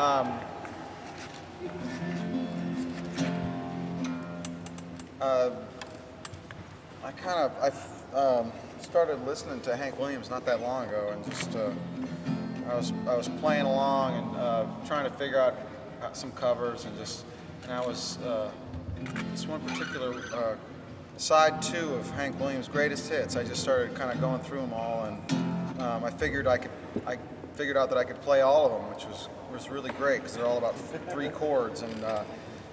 Um, uh, I kind of I um, started listening to Hank Williams not that long ago, and just uh, I was I was playing along and uh, trying to figure out some covers, and just and I was uh, this one particular uh, side two of Hank Williams' greatest hits. I just started kind of going through them all, and um, I figured I could I figured out that I could play all of them, which was was really great because they're all about three chords, and uh,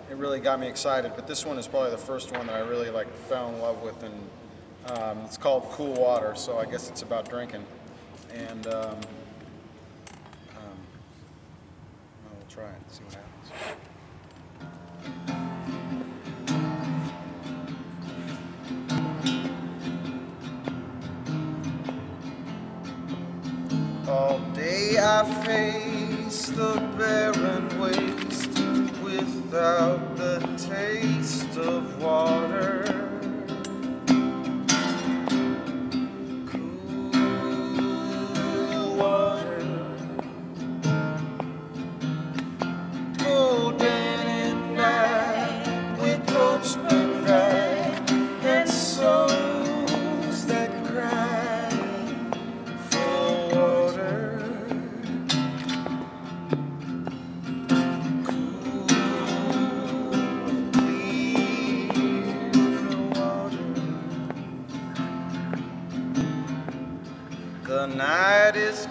it really got me excited. But this one is probably the first one that I really like fell in love with, and um, it's called Cool Water. So I guess it's about drinking, and um, um, well, try it, see what happens. All day I the barren waste without the taste of water. Night is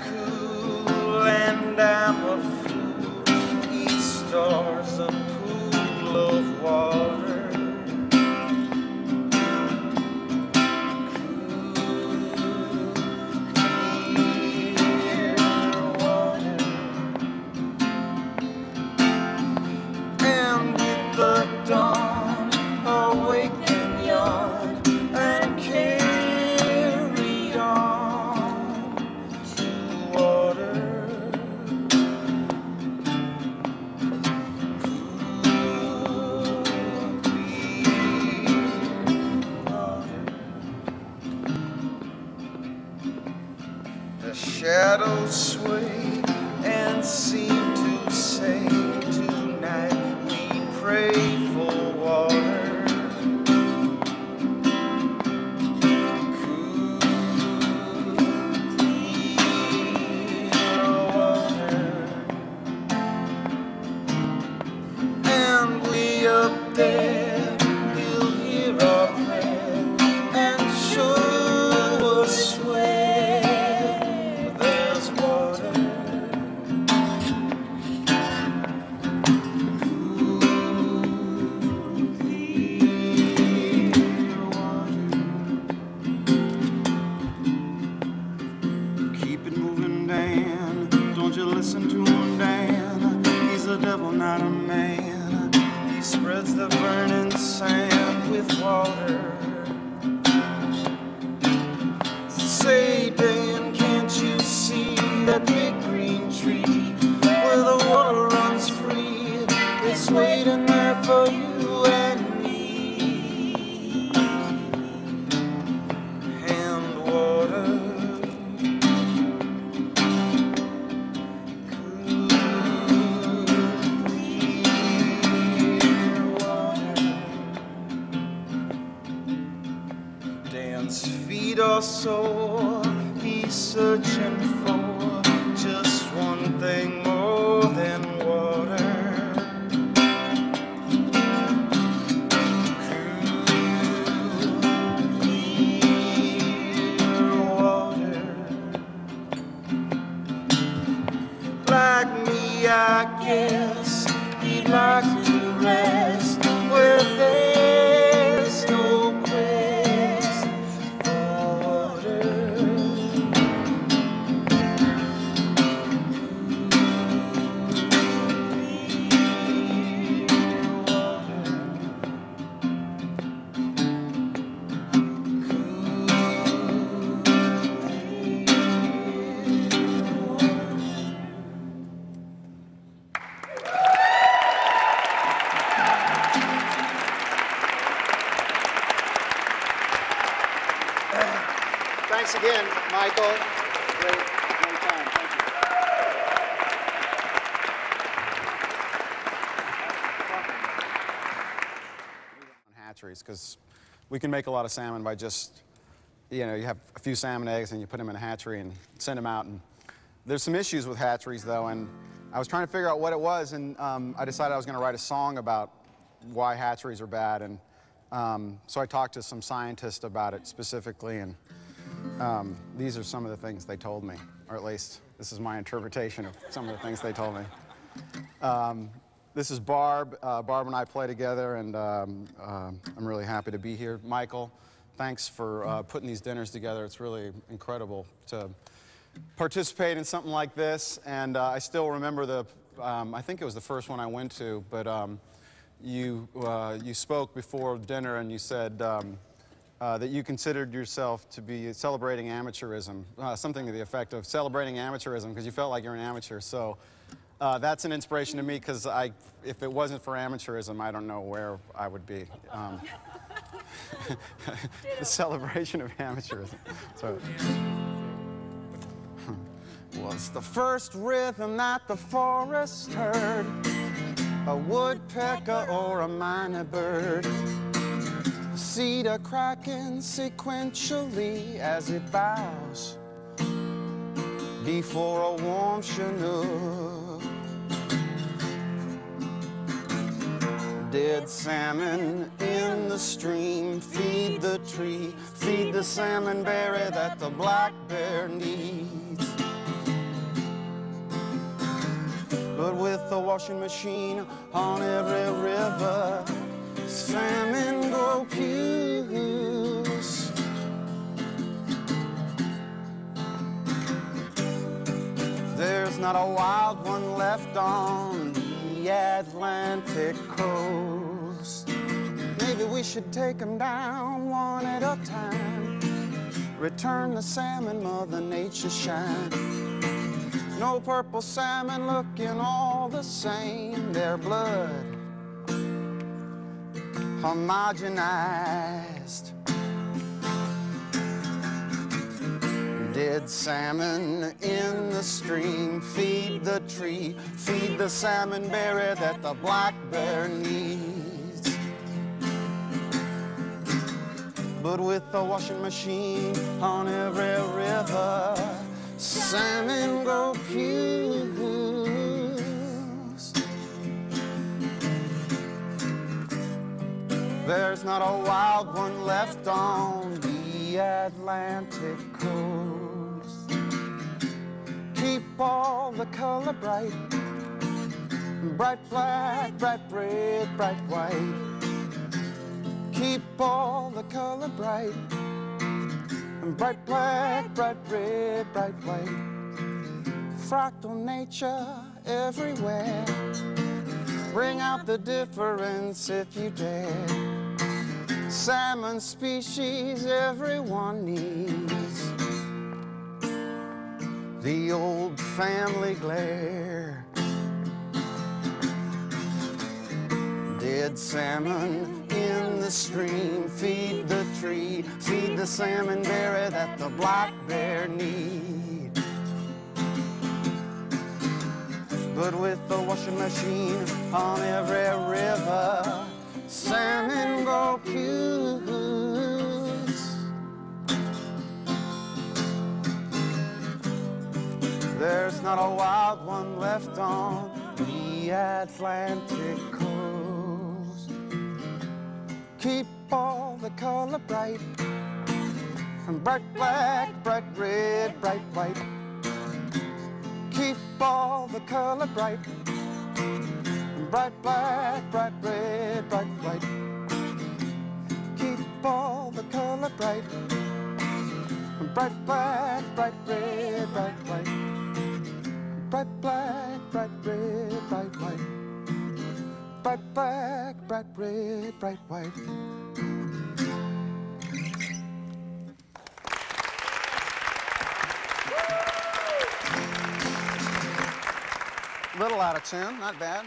shadows sway and seem to say feet Michael, great, great time. Thank you. Hatcheries, because we can make a lot of salmon by just, you know, you have a few salmon eggs and you put them in a hatchery and send them out. And there's some issues with hatcheries though, and I was trying to figure out what it was, and um, I decided I was going to write a song about why hatcheries are bad, and um, so I talked to some scientists about it specifically, and um, these are some of the things they told me, or at least this is my interpretation of some of the things they told me. Um, this is Barb. Uh, Barb and I play together, and um, um I'm really happy to be here. Michael, thanks for uh, putting these dinners together. It's really incredible to participate in something like this. And uh, I still remember the, um, I think it was the first one I went to, but um, you, uh, you spoke before dinner and you said um, uh, that you considered yourself to be celebrating amateurism, uh, something to the effect of celebrating amateurism because you felt like you're an amateur. So uh, that's an inspiration to me because I, if it wasn't for amateurism, I don't know where I would be. Um, the celebration of amateurism. So. Was the first rhythm that the forest heard a woodpecker or a myna bird? Cedar cracking sequentially as it bows before a warm chinook. Dead salmon in the stream, feed the tree, feed the salmon berry that the black bear needs. But with the washing machine on every river, salmon go puce. There's not a wild one left on the Atlantic coast. Maybe we should take them down one at a time. Return the salmon, Mother Nature shine. No purple salmon looking all the same. Their blood homogenized. Dead salmon in the stream. Feed the tree, feed the salmon berry that the black bear needs. But with the washing machine on every river, salmon go puce. There's not a wild one left on the Atlantic coast. Keep all the color bright, bright black, bright red, bright white. Keep all the color bright bright black, bright red, bright white. Fractal nature everywhere. Bring out the difference if you dare. Salmon species everyone needs. The old family glare. Dead salmon in the stream, feed the tree, feed the salmon berry that the black bear need. But with the washing machine on every river, salmon go puce. There's not a wild one left on the Atlantic coast. Keep all the color bright, from bright black, bright red, bright white. Keep all the color bright, bright black, bright red, bright white. Keep all the color bright, bright black, bright red, bright white bright black, bright red, bright white. Bright black, bright red, bright white. Little out of tune, not bad.